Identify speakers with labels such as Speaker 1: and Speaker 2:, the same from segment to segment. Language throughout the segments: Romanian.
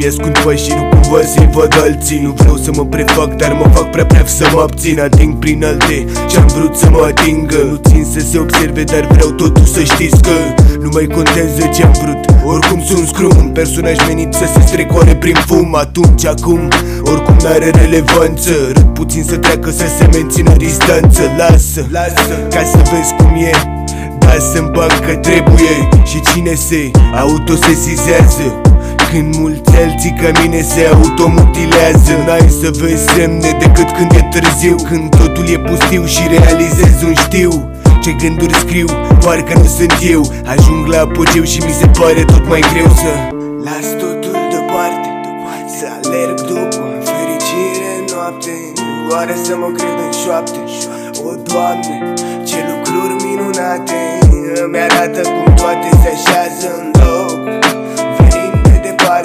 Speaker 1: Îmi ascund pașii, nu cumva să-i văd alții. Nu vreau să mă prefac, dar mă fac prea praf să mă abțin. Ating prin alte ce-am vrut să mă atingă. Nu țin să se observe, dar vreau totul să știți că Nu mai contează ce-am vrut. Oricum sunt scrum, un personaj menit să se strecoare prin fum. Atunci, acum, oricum n-are relevanță. Râd puțin să treacă, să se mențină distanță. Lasă, lasă, ca să vezi cum e. Da să-mi bag că trebuie. Și cine se autosesizează când mulți alții ca mine se automutilează. N-ai să vezi semne decât când e târziu. Când totul e pustiu și realizezi un știu. Ce gânduri scriu, parcă nu sunt eu. Ajung la apogeu și mi se pare tot mai greu să Las totul deoparte, să alerg după fericire în noapte Oare să mă cred în șoapte. O, Doamne, ce lucruri minunate Îmi arată cum toate se așează în loc. Venind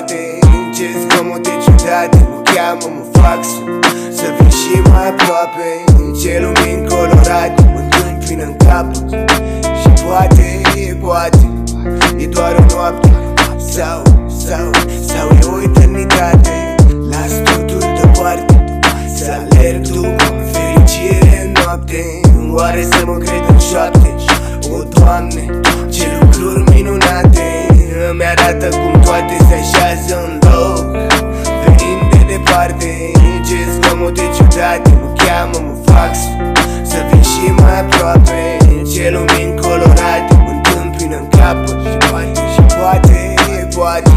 Speaker 1: de departe, ce zgomote ciudate Mă cheamă, mă fac să, să vin și mai aproape. Ce lumini colorate mă întâmpină în capăt Și poate, poate, e doar o noapte. Sau, sau, sau e o eternitate. Las totul deoparte să alerg după fericire în noapte. Oare să mă cred în șoapte? O, Doamne, ce lucruri minunate. Îmi arată cum toate se așează în loc. Venind de departe, ce zgomote ciudate Mă cheamă, mă fac să, să vin și mai aproape Ce lumini colorate mă întâmpină în capăt Și poate, și poate, poate.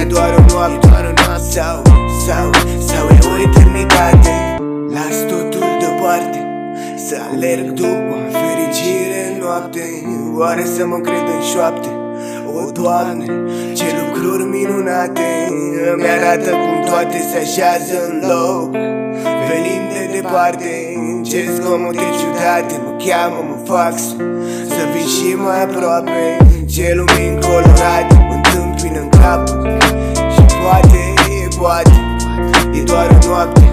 Speaker 1: E doar o noapte, doar o noapte. Sau, sau, sau e o eternitate. Las totul deoparte Să alerg după fericire în noapte. Oare să mă cred în șoapte O, Doamne, ce lucruri minunate Îmi arată cum toate se așează în loc. Venind de departe, ce zgomote ciudate Mă cheamă, mă fac să, să vin și mai aproape. Ce lumini colorate mă întâmpină în capăt Și poate, poate, e doar o noapte.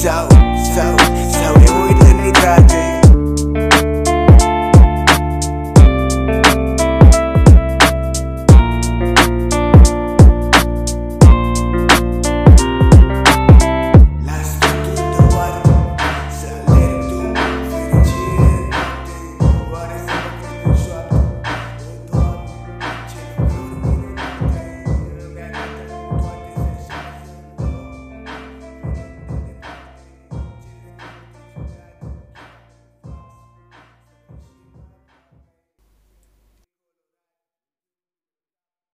Speaker 1: Sau, sau, sau e o eternitate